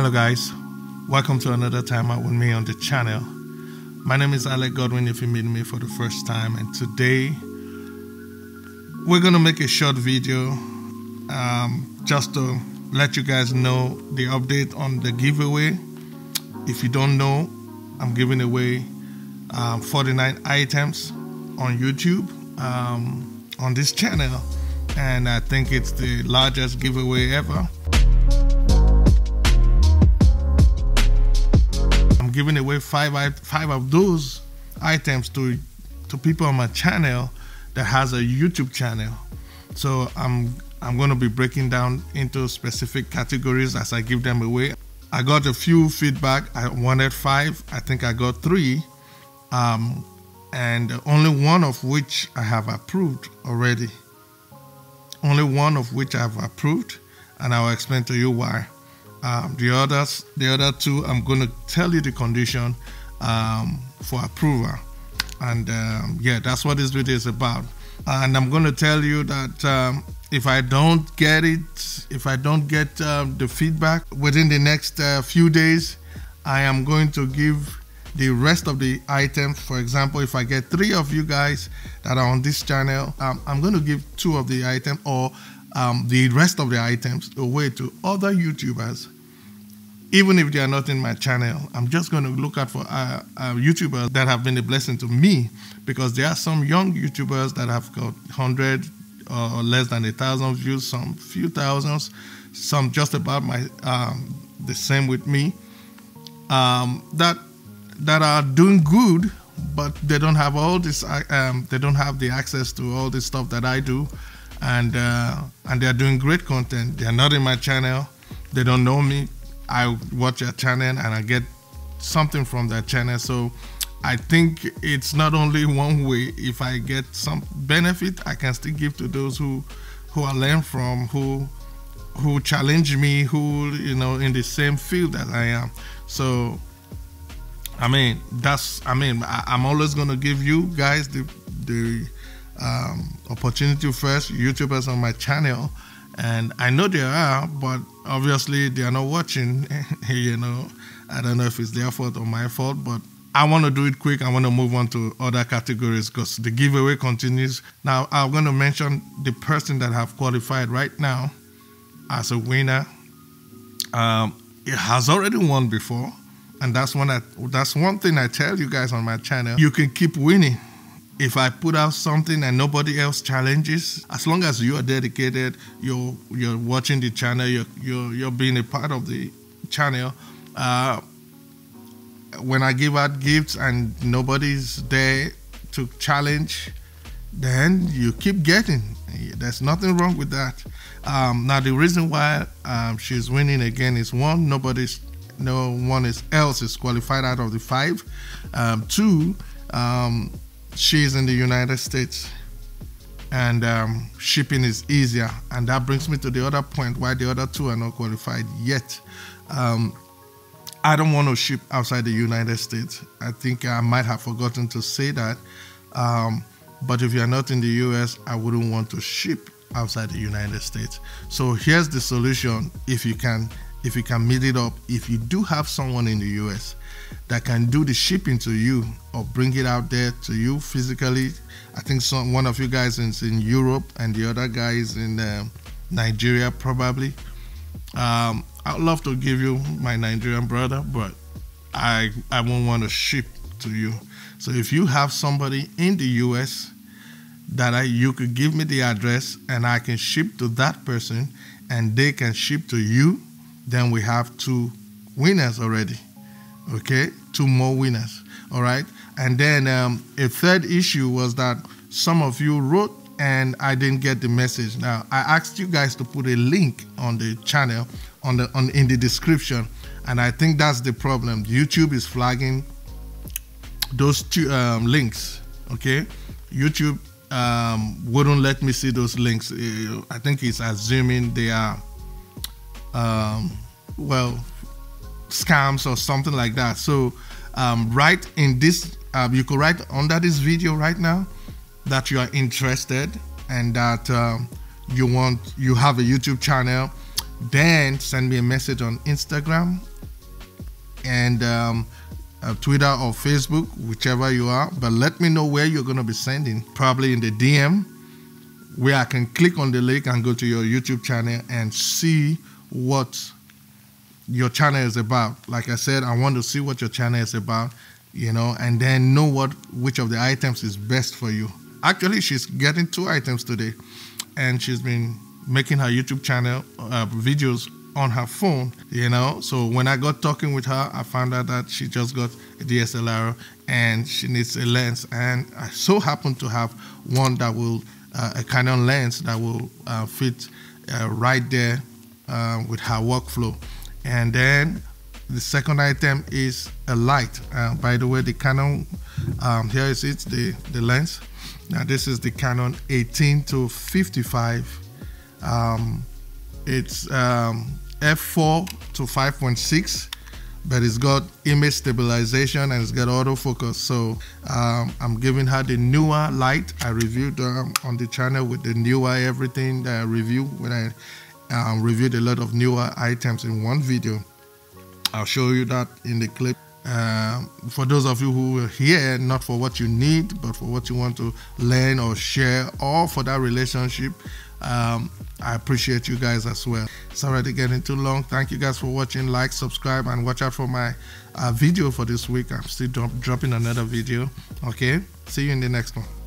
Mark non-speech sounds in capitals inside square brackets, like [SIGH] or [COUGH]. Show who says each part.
Speaker 1: Hello, guys. Welcome to another time out with me on the channel. My name is Alec Godwin if you meet me for the first time, and today we're gonna make a short video um, just to let you guys know the update on the giveaway. If you don't know, I'm giving away um, 49 items on YouTube um, on this channel, and I think it's the largest giveaway ever. I'm giving away five five of those items to to people on my channel that has a YouTube channel. So I'm I'm going to be breaking down into specific categories as I give them away. I got a few feedback. I wanted five. I think I got three, um, and only one of which I have approved already. Only one of which I have approved, and I will explain to you why. Um, the others, the other two, I'm going to tell you the condition um, for approval, and um, yeah, that's what this video is about. And I'm going to tell you that um, if I don't get it, if I don't get uh, the feedback within the next uh, few days, I am going to give the rest of the items. For example, if I get three of you guys that are on this channel, um, I'm going to give two of the item or um, the rest of the items away to other YouTubers, even if they are not in my channel. I'm just going to look out for uh, uh, YouTubers that have been a blessing to me because there are some young YouTubers that have got 100 or less than a thousand views, some few thousands, some just about my um, the same with me. Um, that that are doing good, but they don't have all this. Um, they don't have the access to all this stuff that I do and uh, and they're doing great content. They're not in my channel. They don't know me. I watch their channel and I get something from their channel. So I think it's not only one way. If I get some benefit, I can still give to those who who I learn from, who who challenge me, who you know in the same field that I am. So I mean that's I mean I, I'm always gonna give you guys the the um, opportunity first YouTubers on my channel, and I know there are, but obviously they are not watching. [LAUGHS] you know, I don't know if it's their fault or my fault, but I want to do it quick. I want to move on to other categories because the giveaway continues. Now I'm going to mention the person that have qualified right now as a winner. Um, it has already won before, and that's one I, that's one thing I tell you guys on my channel. You can keep winning if I put out something and nobody else challenges, as long as you are dedicated, you're you're watching the channel, you're you're, you're being a part of the channel. Uh, when I give out gifts and nobody's there to challenge, then you keep getting. There's nothing wrong with that. Um, now the reason why um, she's winning again is one, nobody's no one is else is qualified out of the five. Um, two, um, she's in the United States and um, shipping is easier. And that brings me to the other point why the other two are not qualified yet. Um, I don't want to ship outside the United States. I think I might have forgotten to say that. Um, but if you're not in the US, I wouldn't want to ship outside the United States. So here's the solution if you can if you can meet it up, if you do have someone in the US that can do the shipping to you or bring it out there to you physically, I think some one of you guys is in Europe and the other guy is in uh, Nigeria probably. Um, I'd love to give you my Nigerian brother, but I I won't want to ship to you. So if you have somebody in the US that I, you could give me the address and I can ship to that person and they can ship to you then we have two winners already. Okay, two more winners. All right, and then um, a third issue was that some of you wrote and I didn't get the message. Now I asked you guys to put a link on the channel on the on in the description, and I think that's the problem. YouTube is flagging those two um, links. Okay, YouTube um, wouldn't let me see those links. I think it's assuming they are um, well, scams or something like that. So, um, write in this, um, you could write under this video right now that you are interested and that um, you want, you have a YouTube channel then send me a message on Instagram and um, uh, Twitter or Facebook, whichever you are. But let me know where you're going to be sending. Probably in the DM, where I can click on the link and go to your YouTube channel and see what your channel is about. Like I said, I want to see what your channel is about, you know, and then know what which of the items is best for you. Actually, she's getting two items today, and she's been making her YouTube channel uh, videos on her phone, you know. So when I got talking with her, I found out that she just got a DSLR and she needs a lens. And I so happen to have one that will, uh, a Canon lens that will uh, fit uh, right there uh, with her workflow. And then the second item is a light. Uh, by the way, the Canon, um, here is it, the, the lens. Now this is the Canon 18 to 55. Um, it's um, f4 to 5.6 but it's got image stabilization and it's got autofocus so um, i'm giving her the Neewer light i reviewed um, on the channel with the Neewer everything that i review when i um, reviewed a lot of Neewer items in one video i'll show you that in the clip uh, for those of you who are here not for what you need but for what you want to learn or share or for that relationship um, I appreciate you guys as well. Sorry to getting too long. Thank you guys for watching. Like, subscribe, and watch out for my uh, video for this week. I'm still dropping another video. Okay. See you in the next one.